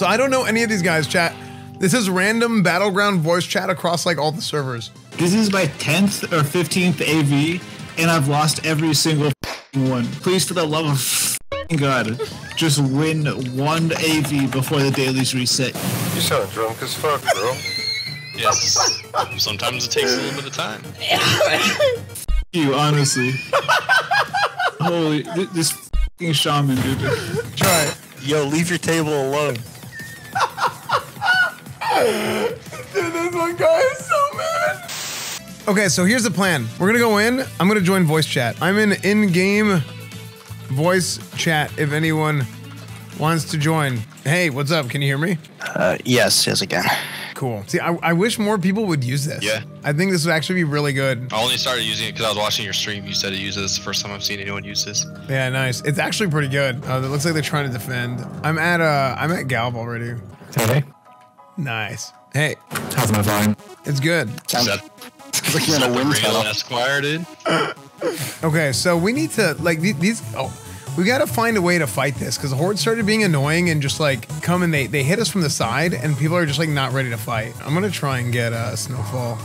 So I don't know any of these guys, chat. This is random battleground voice chat across like all the servers. This is my 10th or 15th AV, and I've lost every single one. Please, for the love of God, just win one AV before the dailies reset. You sound drunk as fuck, bro. Yes. Sometimes it takes a little bit of time. You, honestly. Holy, this fucking shaman, dude. Try it. Yo, leave your table alone. Dude, this one guy is so mad. Okay, so here's the plan. We're gonna go in. I'm gonna join voice chat. I'm in in-game voice chat. If anyone wants to join. Hey, what's up? Can you hear me? Uh, yes, yes, again. Cool. See, I, I wish more people would use this. Yeah. I think this would actually be really good. I only started using it because I was watching your stream. You said to use it. It's the first time I've seen anyone use this. Yeah, nice. It's actually pretty good. Uh, it looks like they're trying to defend. I'm at uh, I'm at Galv already. Hey, Nice. Hey, how's my volume? it's good. Is that, It's like you're in a wind tunnel. Esquire, dude? Okay, so we need to like these. Oh, we got to find a way to fight this because the horde started being annoying and just like come and they they hit us from the side and people are just like not ready to fight. I'm gonna try and get uh, snowfall.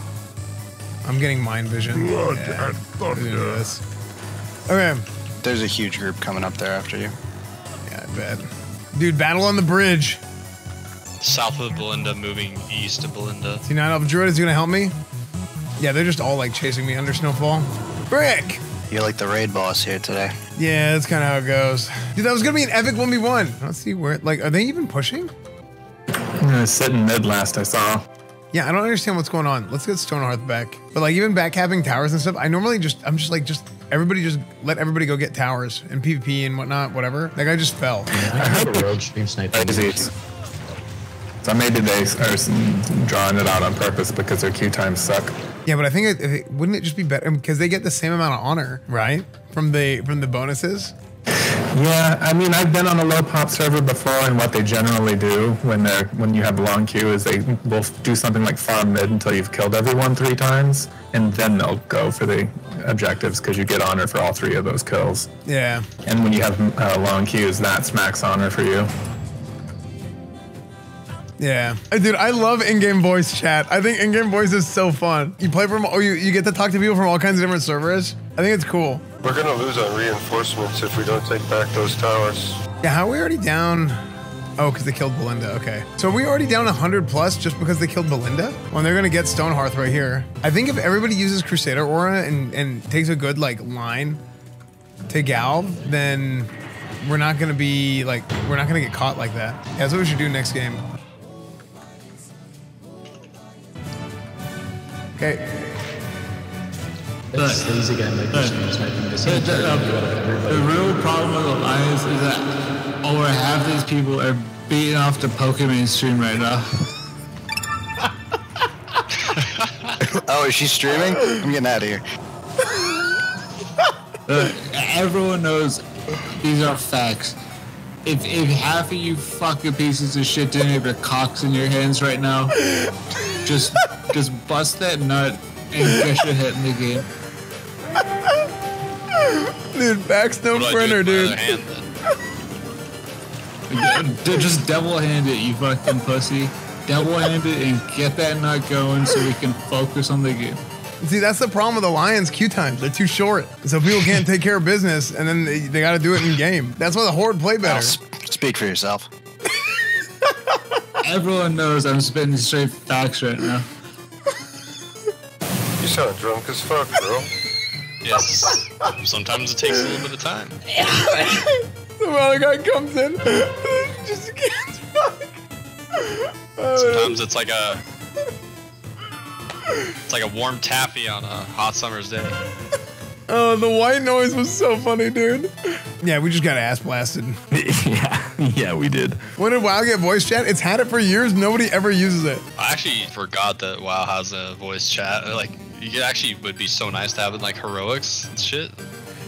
I'm getting mind vision. Yeah, we're this. Okay, There's a huge group coming up there after you. yeah, I bet. Dude, battle on the bridge. South of Balinda, moving east to Balinda. See, nine Alpha Druid is gonna help me. Yeah, they're just all like chasing me under snowfall. Brick. You're like the raid boss here today. Yeah, that's kind of how it goes. Dude, that was gonna be an epic 1v1. Let's see where, like, are they even pushing? Uh, I'm gonna sit in mid last I saw. Yeah, I don't understand what's going on. Let's get Stonehearth back. But like, even back having towers and stuff, I normally just, I'm just like, just everybody just let everybody go get towers and PvP and whatnot, whatever. That guy just fell. I heard rogue stream sniper. So maybe they are drawing it out on purpose because their queue times suck. Yeah, but I think it, it, wouldn't it just be better because they get the same amount of honor, right? From the from the bonuses. Yeah, I mean I've been on a low pop server before, and what they generally do when they're when you have a long queue is they will do something like farm mid until you've killed everyone three times, and then they'll go for the objectives because you get honor for all three of those kills. Yeah. And when you have uh, long queues, that's max honor for you. Yeah. Dude, I love in-game voice chat. I think in-game voice is so fun. You play from, oh, you, you get to talk to people from all kinds of different servers. I think it's cool. We're gonna lose on reinforcements if we don't take back those towers. Yeah, how are we already down? Oh, because they killed Balinda. Okay. So are we already down 100 plus just because they killed Balinda? Well, they're going to get Stonehearth right here. I think if everybody uses Crusader Aura and, and takes a good, like, line to Galv, then we're not going to be, like, we're not going to get caught like that. Yeah, that's what we should do next game. Okay. It's lazy guy might be stream sniping this. The, the, um, the real problem with Alliance is that over half these people are beating off the Pokimane stream right now. Oh, is she streaming? I'm getting out of here. Uh, everyone knows these are facts. If if half of you fucking pieces of shit didn't have your cocks in your hands right now, just just bust that nut and get your head in the game. Dude, back's no What do I printer, with my dude. other hand, then? D- Just double hand it, you fucking pussy. Double hand it and get that nut going so we can focus on the game. See, that's the problem with the Lions queue times. They're too short. So people can't take care of business and then they, they got to do it in game. That's why the Horde play I'll better. s- speak for yourself. Everyone knows I'm spitting straight facts right now. You sound drunk as fuck, bro. Yes. Sometimes it takes a little bit of time. The other guy comes in, just gets fucked. Sometimes it's like a it's like a warm taffy on a hot summer's day. Oh, the white noise was so funny, dude. Yeah, we just got ass blasted. yeah, yeah, we did. When did WoW get voice chat? It's had it for years. Nobody ever uses it. I actually forgot that WoW has a voice chat. Like, you actually would be so nice to have it like heroics and shit.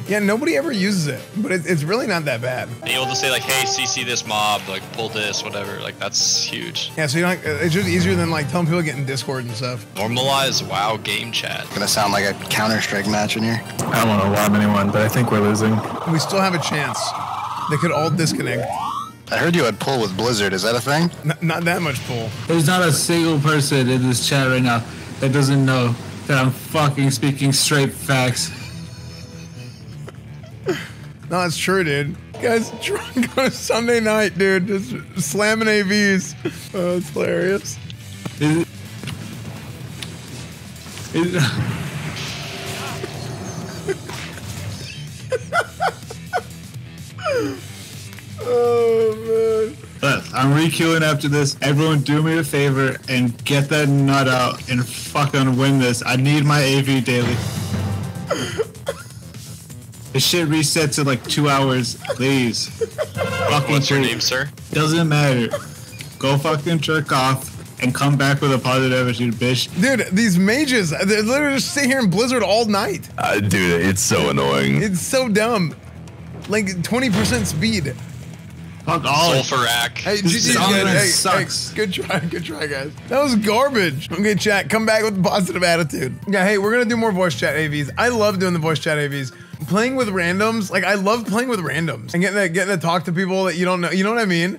Yeah, nobody ever uses it, but it, it's really not that bad. Being able to say like, "Hey, CC this mob," like pull this, whatever. Like that's huge. Yeah, so you're like, uh, it's just easier than like telling people to get in Discord and stuff. Normalize WoW game chat. Gonna sound like a Counter Strike match in here. I don't want to alarm anyone, but I think we're losing. We still have a chance. They could all disconnect. I heard you had pull with Blizzard. Is that a thing? N- not that much pull. There's not a single person in this chat right now that doesn't know that I'm fucking speaking straight facts. No, it's true, dude. Guys, drunk on a Sunday night, dude, just slamming AVs. Oh, it's hilarious. Is it- is- Oh I'm requeuing after this. Everyone, do me a favor and get that nut out and fucking win this. I need my AV daily. This shit resets in like two hours, please. Fucking What's your name, sir? Doesn't matter. Go fucking jerk off and come back with a positive attitude, bitch. Dude, these mages, they're literally just sitting here in Blizzard all night. Uh, dude, it's so annoying. It's so dumb. Like 20% speed. Fuck all. Sulfurac. Hey, This GG's song good. Hey, sucks. hey, good try, good try, guys. That was garbage. Okay, chat, come back with a positive attitude. Yeah, hey, we're gonna do more voice chat AVs. I love doing the voice chat AVs. Playing with randoms, like I love playing with randoms and getting to, getting to talk to people that you don't know. You know what I mean?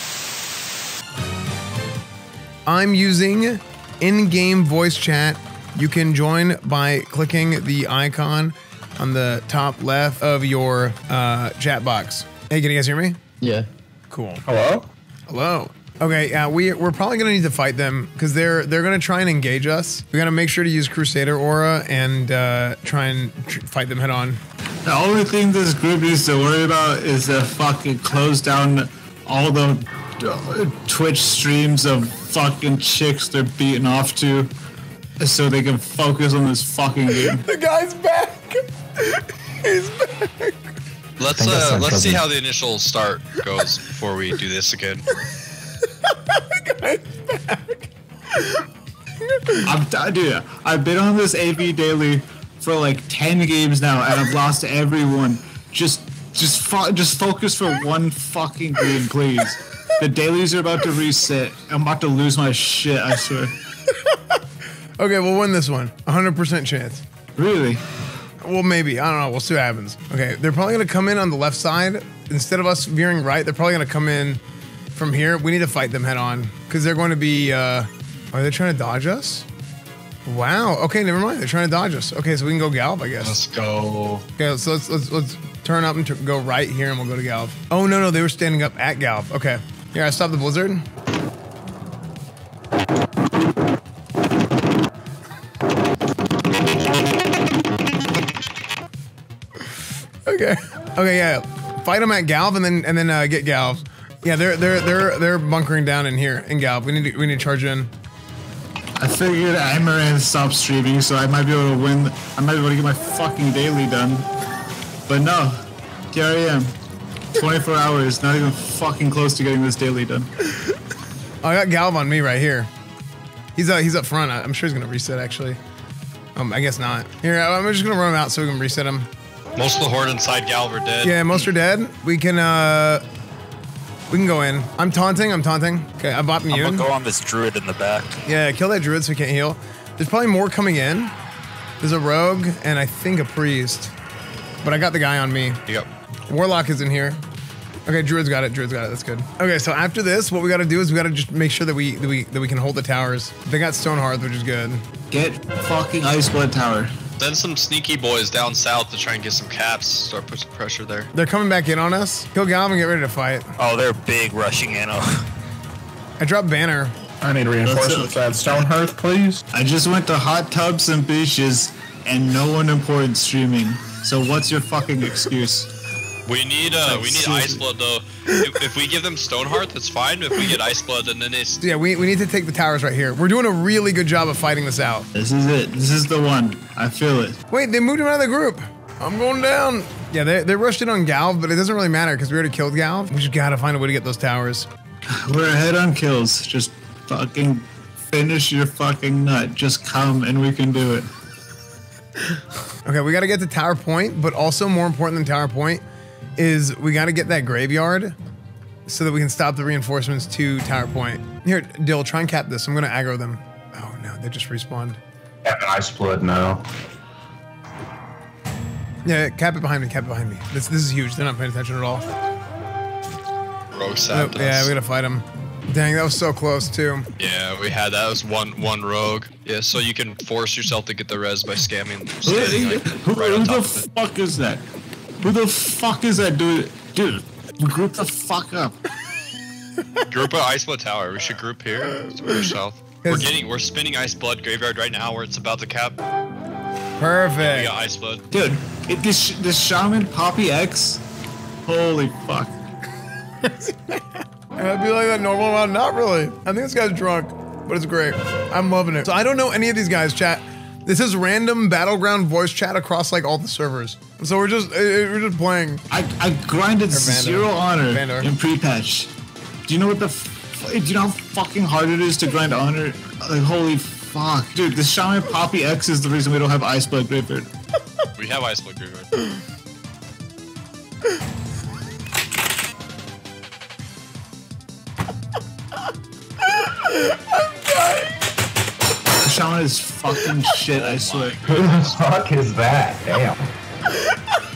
I'm using in-game voice chat. You can join by clicking the icon on the top left of your uh, chat box. Hey, can you guys hear me? Yeah. Cool. Hello? Hello. Okay, yeah, we we're probably gonna need to fight them because they're they're gonna try and engage us. We gotta make sure to use Crusader aura and uh, try and tr- fight them head on. The only thing this group needs to worry about is to fucking close down all the uh, Twitch streams of fucking chicks they're beating off to so they can focus on this fucking game. The guy's back. He's back. Let's uh, let's see how the initial start goes before we do this again. I'm t- dude, I've been on this AV daily for like 10 games now and I've lost everyone. Just just fo- just focus for one fucking game, please. The dailies are about to reset. I'm about to lose my shit, I swear. Okay, we'll win this one. 100% chance. Really? Well, maybe. I don't know. We'll see what happens. Okay, they're probably gonna come in on the left side instead of us veering right. They're probably gonna come in from here. We need to fight them head on because they're going to be. Uh, are they trying to dodge us? Wow. Okay, never mind. They're trying to dodge us. Okay, so we can go Galv, I guess. Let's go. Okay, so let's let's let's turn up and go right here, and we'll go to Galv. Oh no, no, they were standing up at Galv. Okay, here I stop the blizzard. Okay, yeah. Fight them at Galv, and then and then uh, get Galv. Yeah, they're they're they're they're bunkering down in here in Galv. We need to we need to charge in. I figured Amouranth stopped streaming, so I might be able to win. I might be able to get my fucking daily done. But no, here I am. 24 hours, not even fucking close to getting this daily done. Oh, I got Galv on me right here. He's uh, he's up front. I'm sure he's gonna reset actually. Um, I guess not. Here, I'm just gonna run him out so we can reset him. Most of the horde inside Galv are dead. Yeah, most are dead. We can uh, we can go in. I'm taunting. I'm taunting. Okay, I bought I'm gonna go on this druid in the back. Yeah, kill that druid so he can't heal. There's probably more coming in. There's a rogue and I think a priest, but I got the guy on me. Yep. Warlock is in here. Okay, Druid's got it. Druid's got it. That's good. Okay, so after this, what we got to do is we got to just make sure that we that we that we can hold the towers. They got Stonehearth, which is good. Get fucking Ice Blood Tower. Send some sneaky boys down south to try and get some caps. Start put some pressure there. They're coming back in on us. Kill Galv and get ready to fight. Oh, they're big rushing in. Oh, I dropped banner. I need reinforcements at Stonehearth, please. I just went to hot tubs and beaches and no one important streaming. So what's your fucking excuse? We need uh, we need ice blood though. if, if we give them Stonehearth, that's fine. If we get ice blood, and then they s- yeah, we, we need to take the towers right here. We're doing a really good job of fighting this out. This is it. This is the one. I feel it. Wait, they moved him out of the group. I'm going down. Yeah, they, they rushed in on Galv, but it doesn't really matter because we already killed Galv. We just gotta find a way to get those towers. We're ahead on kills. Just fucking finish your fucking nut. Just come and we can do it. Okay, we gotta get to Tower Point, but also more important than Tower Point is we gotta get that graveyard so that we can stop the reinforcements to Tower Point. Here, Dill, try and cap this. I'm gonna aggro them. Oh no, they just respawned. Yeah, I blood now. Yeah, cap it behind me, cap it behind me. This this is huge. They're not paying attention at all. rogue Oh, yeah, we gotta fight them. Dang, that was so close too. Yeah, we had that. It was one one rogue. Yeah, so you can force yourself to get the res by scamming. Who, standing, like, who- right on who top the of it. fuck is that? Who the fuck is that dude? Dude, group the fuck up. Group at Ice Blood Tower. We should group here. We're south. We're 'Cause- getting. We're spinning Ice Blood Graveyard right now, where it's about to cap. Perfect. We Perfect. got Ice Blood. Dude, it, this this shaman Poppy X, holy fuck. And I'd be like that normal amount. Not really. I think this guy's drunk, but it's great. I'm loving it. So I don't know any of these guys. Chat. This is random battleground voice chat across like all the servers. So we're just eh, eh, we're just playing. I, I grinded zero honor Vanndar. in pre-patch. Do you know what the? F- do you know how fucking hard it is to grind honor? Like holy fuck, dude! The shaman Poppy X is the reason we don't have Ice Blood Graveyard. We have Ice Blood Graveyard. The shaman is fucking shit. I swear. Who the fuck is that? Damn.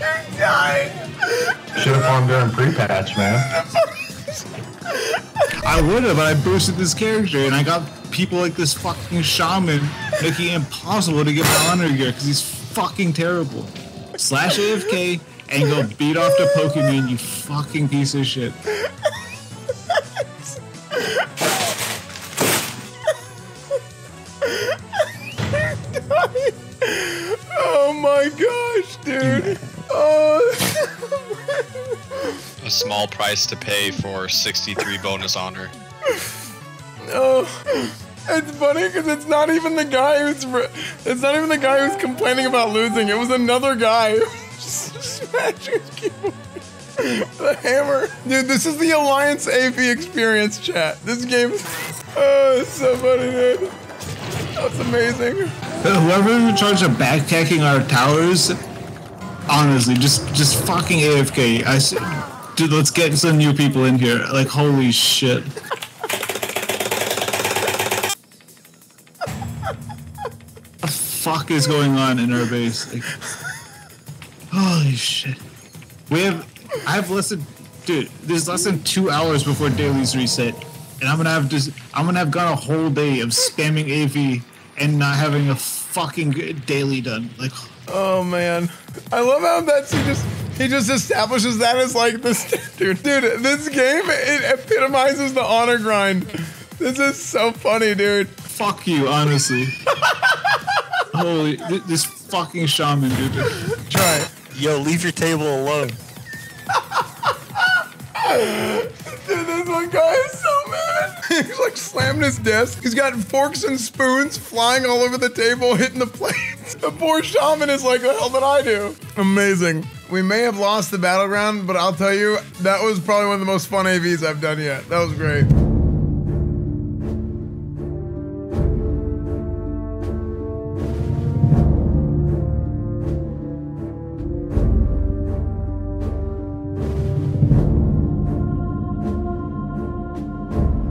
You're dying. Should have farmed during pre-patch, man. I would have, but I boosted this character and I got people like this fucking shaman making it impossible to get my honor gear because he's fucking terrible. Slash AFK and go beat off the Pokimane, you fucking piece of shit. Small price to pay for 63 bonus honor. No. it's funny because it's not even the guy who's it's not even the guy who's complaining about losing. It was another guy smashing his keyboard with hammer. Dude, this is the Alliance AV experience, chat. This game, oh, it's so funny, dude. That's amazing. Uh, Whoever's in charge of backpacking our towers, honestly, just just fucking AFK. I s- dude, let's get some new people in here. Like holy shit. the fuck is going on in our base? Like, holy shit. We have I have less than dude, there's less than two hours before dailies reset. And I'm gonna have just I'm gonna have gone a whole day of spamming AV and not having a fucking daily done. Like Oh man, I love how that's just he just establishes that as like this dude. Dude, this game it epitomizes the honor grind. This is so funny, dude. fuck you, honestly. Holy this fucking shaman, dude. Try it. Yo, leave your table alone. Dude, this one guy is so mad. He's like slamming his desk. He's got forks and spoons flying all over the table, hitting the plates. The poor shaman is like, the hell did I do? Amazing. We may have lost the battleground, but I'll tell you, that was probably one of the most fun AVs I've done yet. That was great.